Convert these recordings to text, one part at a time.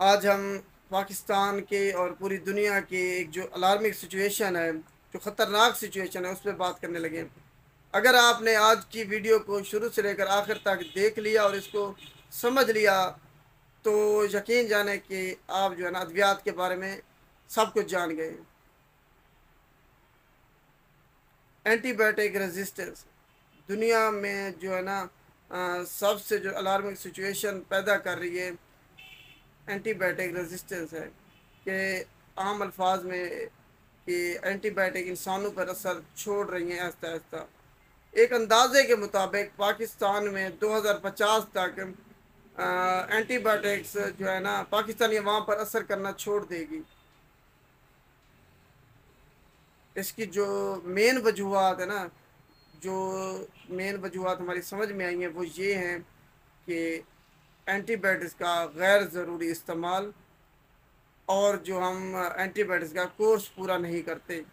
आज हम पाकिस्तान के और पूरी दुनिया की एक जो अलार्मिक सिचुएशन है, जो ख़तरनाक सिचुएशन है, उस पर बात करने लगे अगर आपने आज की वीडियो को शुरू से लेकर आखिर तक देख लिया और इसको समझ लिया तो यकीन जाने कि आप जो है ना अद्वियात के बारे में सब कुछ जान गए एंटीबायोटिक रेजिस्टेंस दुनिया में जो है ना सबसे जो अलार्मिक सिचुएशन पैदा कर रही है एंटीबायोटिक रेजिस्टेंस है कि आम अल्फाज में कि एंटीबायोटिक इंसानों पर असर छोड़ रही हैं आहिस्ता आहिस्ता एक अंदाजे के मुताबिक पाकिस्तान में 2050 तक एंटीबायोटिक्स जो है ना, पाकिस्तानी अवाम पर असर करना छोड़ देगी। इसकी जो मेन वजूहत है ना, जो मेन वजूहत हमारी समझ में आई हैं, वो ये हैं कि एंटीबायोटिक्स का गैर ज़रूरी इस्तेमाल और जो हम एंटीबायोटिक्स का कोर्स पूरा नहीं करते।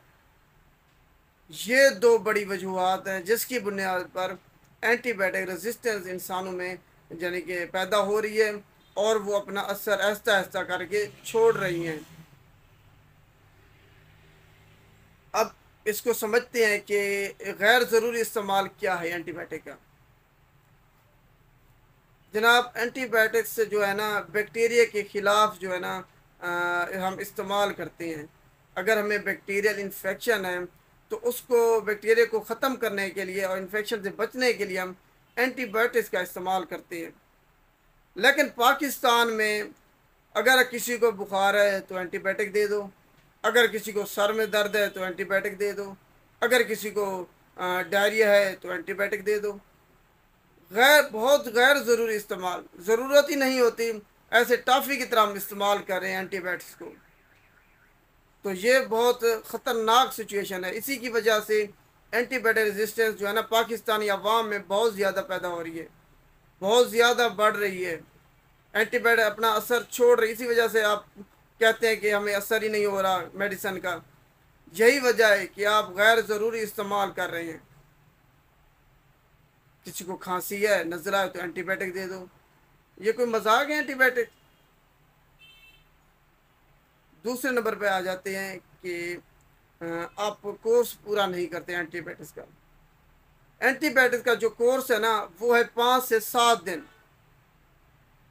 ये दो बड़ी वजूहत हैं जिसकी बुनियाद पर एंटीबायोटिक रेजिस्टेंस इंसानों में यानी कि पैदा हो रही है और वो अपना असर आहिस्ता आहिस्ता करके छोड़ रही हैं। अब इसको समझते हैं कि गैर ज़रूरी इस्तेमाल क्या है एंटीबायोटिक का। जनाब एंटीबायोटिक्स जो है ना बैक्टीरिया के ख़िलाफ़ जो है ना आ, हम इस्तेमाल करते हैं। अगर हमें बैक्टीरियल इन्फेक्शन है तो उसको बैक्टीरिया को ख़त्म करने के लिए और इन्फेक्शन से बचने के लिए हम एंटीबायोटिक्स का इस्तेमाल करते हैं। लेकिन पाकिस्तान में अगर किसी को बुखार है तो एंटीबायोटिक दे दो। अगर किसी को सर में दर्द है तो एंटीबायोटिक दे दो। अगर किसी को डायरिया है तो एंटीबायोटिक दे दो। गैर, बहुत गैर ज़रूरी इस्तेमाल। ज़रूरत ही नहीं होती ऐसे टाफ़ी की तरह हम इस्तेमाल कर रहे हैं एंटीबायोटिक्स को। तो ये बहुत ख़तरनाक सिचुएशन है। इसी की वजह से एंटीबायोटिक रेजिस्टेंस जो है ना पाकिस्तानी अवाम में बहुत ज़्यादा पैदा हो रही है। बहुत ज़्यादा बढ़ रही है। एंटीबायोटिक अपना असर छोड़ रही इसी वजह से आप कहते हैं कि हमें असर ही नहीं हो रहा मेडिसन का। यही वजह है कि आप गैर ज़रूरी इस्तेमाल कर रहे हैं। किसी को खांसी है, नज़र आए तो एंटीबायोटिक दे दो। ये कोई मज़ाक है एंटीबायोटिक दूसरे नंबर पे आ जाते हैं कि आप कोर्स पूरा नहीं करते एंटीबायोटिक्स का। एंटीबायोटिक्स का जो कोर्स है ना, वो है पाँच से सात दिन।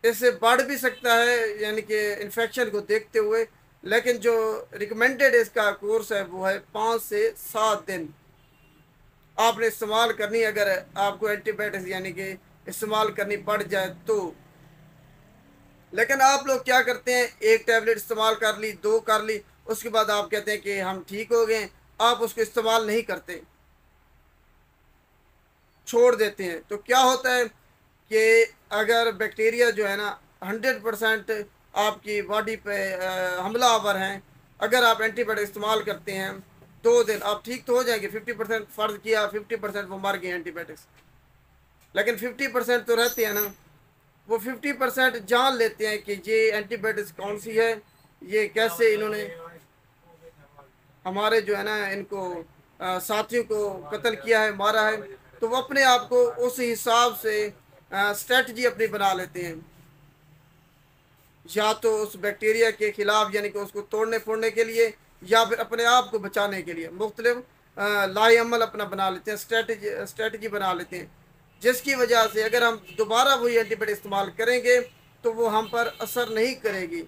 इससे बढ़ भी सकता है, यानी कि इन्फेक्शन को देखते हुए, लेकिन जो रिकमेंडेड इसका कोर्स है, वो है पाँच से सात दिन। आपने इस्तेमाल करनी, अगर आपको एंटीबायोटिक्स यानी कि इस्तेमाल करनी पड़ जाए तो। लेकिन आप लोग क्या करते हैं, एक टैबलेट इस्तेमाल कर ली, दो कर ली, उसके बाद आप कहते हैं कि हम ठीक हो गए, आप उसको इस्तेमाल नहीं करते। छोड़ देते हैं। तो क्या होता है कि अगर बैक्टीरिया जो है ना हंड्रेड परसेंट आपकी बॉडी पे हमला आवर हैं। अगर आप एंटीबायोटिक इस्तेमाल करते हैं दो दिन आप ठीक तो हो जाएँगे। फिफ्टी परसेंट फ़र्ज़ किया फिफ्टी परसेंट वो मर गए एंटीबायोटिक्स लेकिन फिफ्टी परसेंट तो रहते हैं ना। वो फिफ्टी परसेंट जान लेते हैं कि ये एंटीबायोटिक्स कौन सी है, ये कैसे इन्होंने हमारे जो है ना, इनको साथियों को कत्ल किया है, मारा है। तो वो अपने आप को उस हिसाब से स्ट्रेटजी अपनी बना लेते हैं। या तो उस बैक्टीरिया के ख़िलाफ़, यानी कि उसको तोड़ने फोड़ने के लिए या फिर अपने आप को बचाने के लिए मुख्तलिफ़ लामल अपना बना लेते हैं स्ट्रेटजी स्ट्रेटजी बना लेते हैं। जिसकी वजह से अगर हम दोबारा वही एंटीबायोटिक इस्तेमाल करेंगे तो वो हम पर असर नहीं करेगी।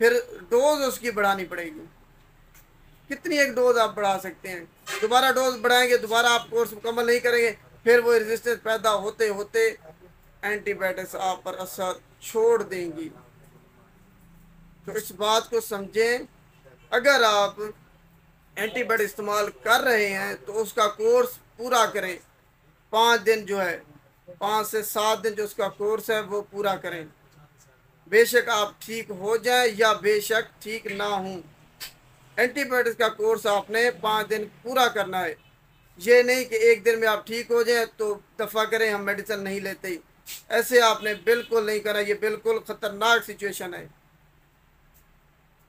फिर डोज उसकी बढ़ानी पड़ेगी। कितनी एक डोज आप बढ़ा सकते हैं? दोबारा डोज बढ़ाएँगे, दोबारा आप कोर्स मुकम्मल नहीं करेंगे, फिर वो रेजिस्टेंस पैदा होते होते एंटीबायोटिक्स आप पर असर छोड़ देंगी। तो इस बात को समझें अगर आप एंटीबायोटिक इस्तेमाल कर रहे हैं तो उसका कोर्स पूरा करें। पाँच दिन जो है, पाँच से सात दिन जो उसका कोर्स है, वो पूरा करें। बेशक आप ठीक हो जाए या बेशक ठीक ना हों। एंटीबायोटिक्स का कोर्स आपने पाँच दिन पूरा करना है। ये नहीं कि एक दिन में आप ठीक हो जाए तो दफ़ा करें, हम मेडिसिन नहीं लेते। ऐसे आपने बिल्कुल नहीं करा, ये बिल्कुल ख़तरनाक सिचुएशन है।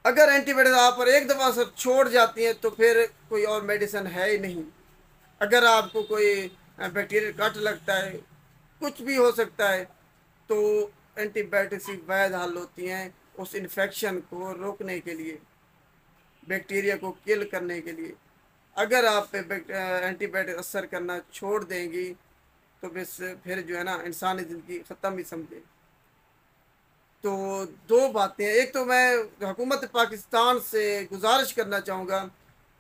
अगर एंटीबायोटिक आप पर एक दफ़ा से छोड़ जाती हैं तो फिर कोई और मेडिसिन है ही नहीं। अगर आपको कोई बैक्टीरिया कट लगता है, कुछ भी हो सकता है तो एंटीबायोटिक्स ही वैध हल होती हैं उस इन्फेक्शन को रोकने के लिए, बैक्टीरिया को किल करने के लिए। अगर आप पे एंटीबायोटिक असर करना छोड़ देंगी तो बस फिर जो है ना, इंसानी ज़िंदगी ख़त्म ही समझे। तो दो बातें एक तो मैं हुकूमत पाकिस्तान से गुजारिश करना चाहूँगा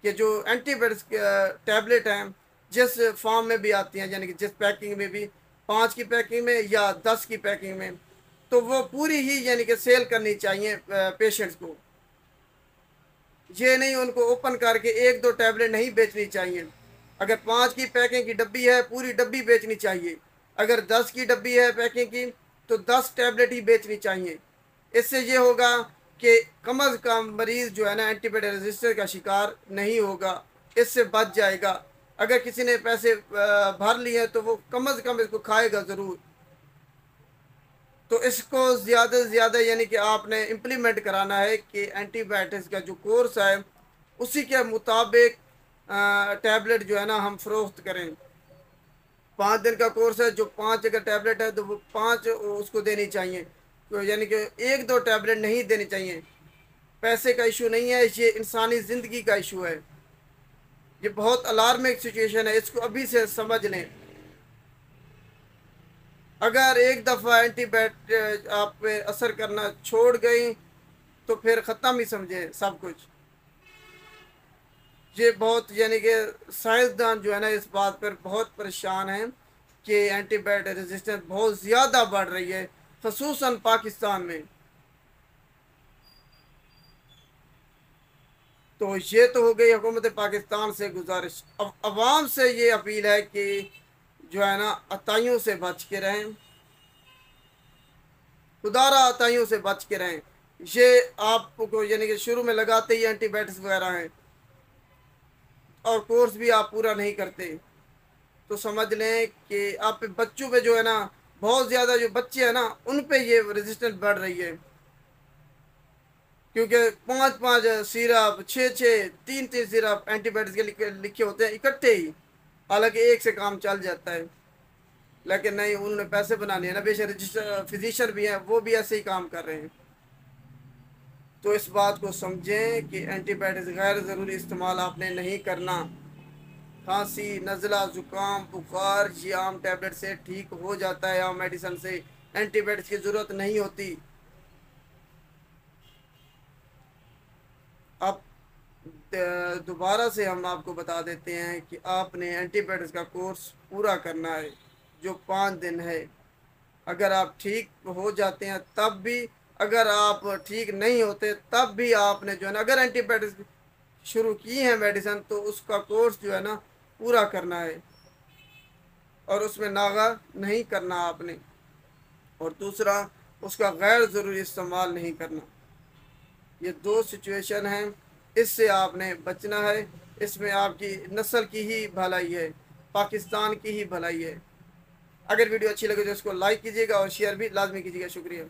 कि जो एंटीबायोटिक टैबलेट हैं, जिस फॉर्म में भी आती हैं, यानी कि जिस पैकिंग में भी, पाँच की पैकिंग में या दस की पैकिंग में तो वो पूरी ही, यानी कि सेल करनी चाहिए पेशेंट्स को। ये नहीं उनको ओपन करके एक दो टैबलेट नहीं बेचनी चाहिए। अगर पाँच की पैकिंग की डब्बी है, पूरी डब्बी बेचनी चाहिए। अगर दस की डब्बी है पैकिंग की तो दस टैबलेट ही बेचनी चाहिए। इससे ये होगा कि कम अज़ कम मरीज़ जो है ना एंटीबायोटिक रजिस्टर का शिकार नहीं होगा, इससे बच जाएगा। अगर किसी ने पैसे भर लिए हैं तो वो कम अज़ कम इसको खाएगा ज़रूर। तो इसको ज़्यादा से ज़्यादा यानी कि आपने इम्प्लीमेंट कराना है कि एंटीबायोटिक्स का जो कोर्स है, उसी के मुताबिक टैबलेट जो है ना हम फ़रोख्त करें। पाँच दिन का कोर्स है, जो पाँच अगर टैबलेट है तो वो पाँच उसको देनी चाहिए। तो यानी कि एक दो टैबलेट नहीं देनी चाहिए। पैसे का इशू नहीं है, ये इंसानी ज़िंदगी का इशू है। ये बहुत अलार्मिक सिचुएशन है, इसको अभी से समझ लें। अगर एक दफ़ा एंटीबायोटिक आप पे असर करना छोड़ गई तो फिर ख़त्म ही समझे सब कुछ। ये बहुत, यानी कि साइंसदान जो है ना इस बात पर बहुत परेशान हैं कि एंटीबायोटिक रेजिस्टेंस बहुत ज़्यादा बढ़ रही है खसूस पाकिस्तान में। तो ये तो हो गई हुकूमत पाकिस्तान से गुजारिश। अवाम से ये अपील है कि जो है ना अताइयों से बच के रहें। खुदारा अताइयों से बच के रहें। ये आपको यानी कि शुरू में लगाते ही एंटीबायोटिक्स वगैरह हैं। और कोर्स भी आप पूरा नहीं करते। तो समझ लें कि आप बच्चों पे जो है ना बहुत ज़्यादा जो बच्चे हैं ना उन पे ये रेजिस्टेंस बढ़ रही है। क्योंकि पाँच पाँच सिरप छः छः तीन तीन सिरप एंटीबायोटिक्स के लिखे, होते हैं इकट्ठे ही। हालाँकि एक से काम चल जाता है। लेकिन नहीं उन्होंने पैसे बना लिए ना बेशक रजिस्टर फिजिशियन भी हैं वो भी ऐसे ही काम कर रहे हैं। तो इस बात को समझें कि एंटीबायोटिक्स गैर ज़रूरी इस्तेमाल आपने नहीं करना। खांसी, नज़ला, ज़ुकाम, बुखार, ये आम टैबलेट से ठीक हो जाता है, आम मेडिसन से। एंटीबायोटिक्स की ज़रूरत नहीं होती। अब दोबारा से हम आपको बता देते हैं कि आपने एंटीबायोटिक्स का कोर्स पूरा करना है, जो पाँच दिन है। अगर आप ठीक हो जाते हैं, तब भी अगर आप ठीक नहीं होते, तब भी आपने जो है ना, अगर एंटीबायोटिक शुरू की है मेडिसिन तो उसका कोर्स जो है ना, पूरा करना है। और उसमें नागा नहीं करना आपने। और दूसरा, उसका गैर ज़रूरी इस्तेमाल नहीं करना। ये दो सिचुएशन हैं, इससे आपने बचना है। इसमें आपकी नस्ल की ही भलाई है, पाकिस्तान की ही भलाई है। अगर वीडियो अच्छी लगे तो इसको लाइक कीजिएगा और शेयर भी, लाजमी कीजिएगा, शुक्रिया।